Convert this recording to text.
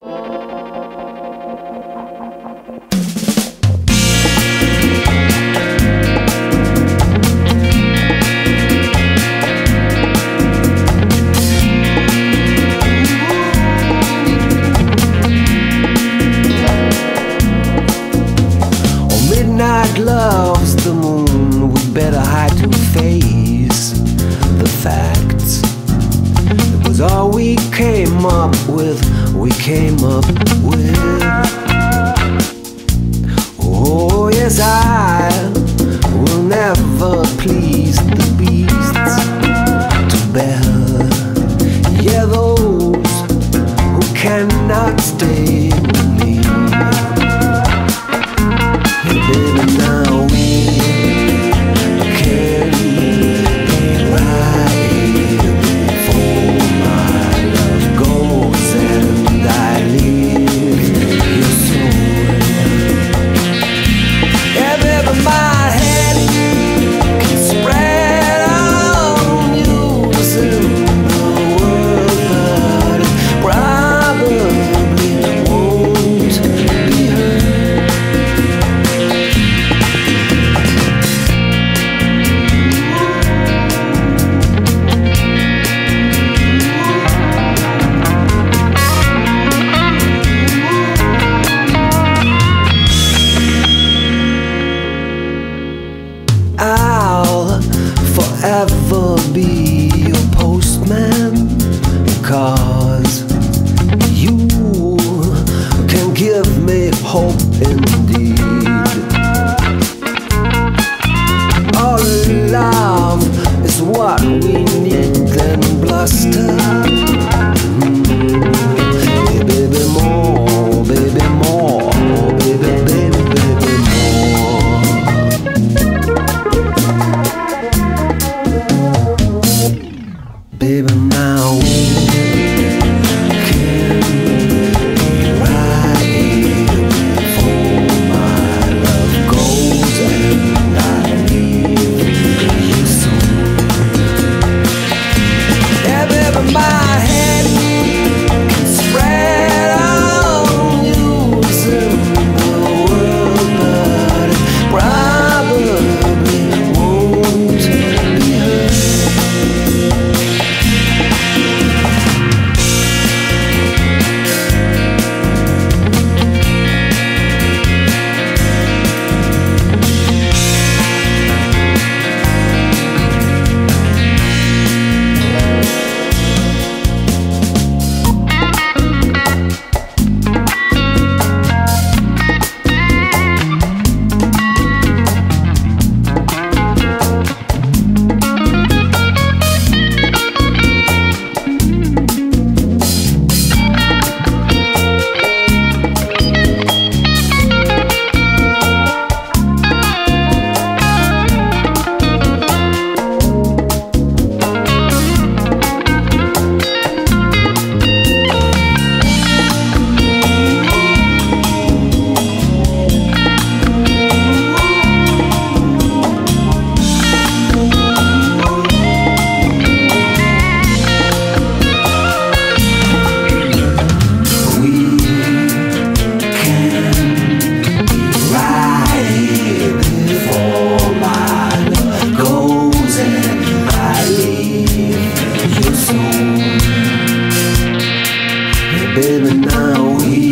Midnight loves the moon. We better hide to face the facts. It was all we came up. We came up with. Oh, yes, I will never please the beasts too bad. Yeah, those who cannot stay I'll forever be your postman Cause you can give me hope indeed. Oh, love is what we need than bluster baby, now we